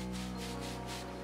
うん。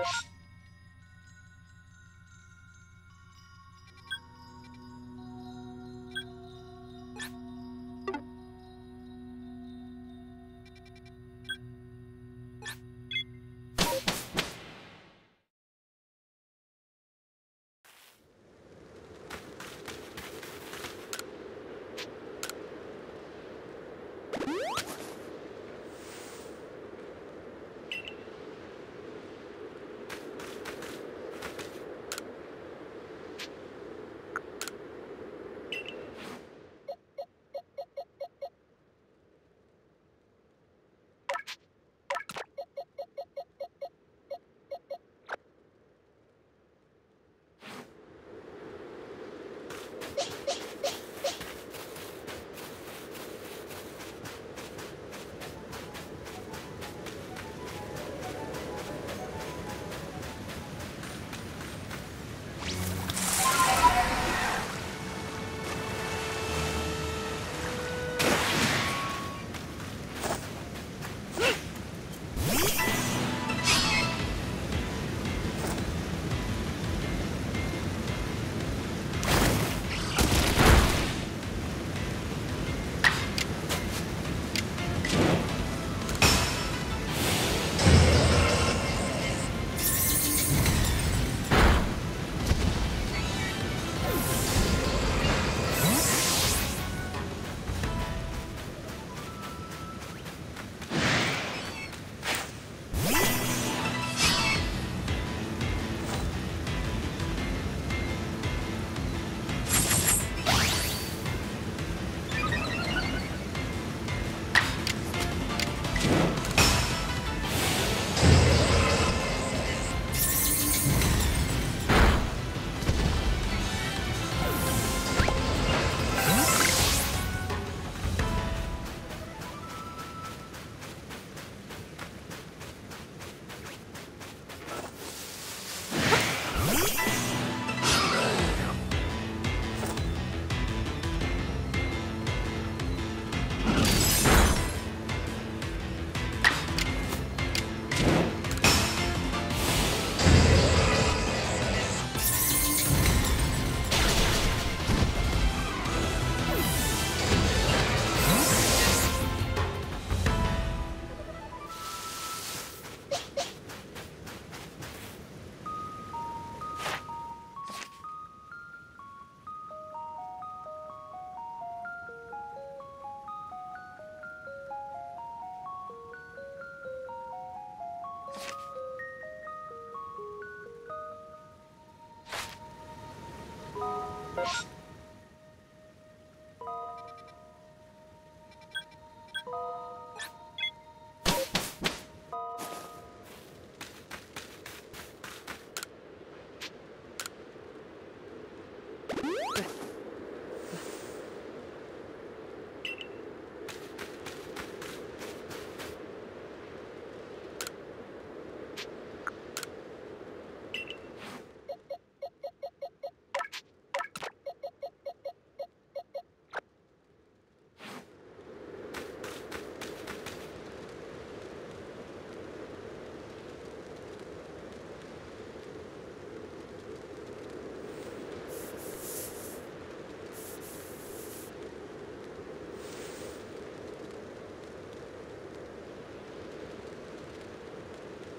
you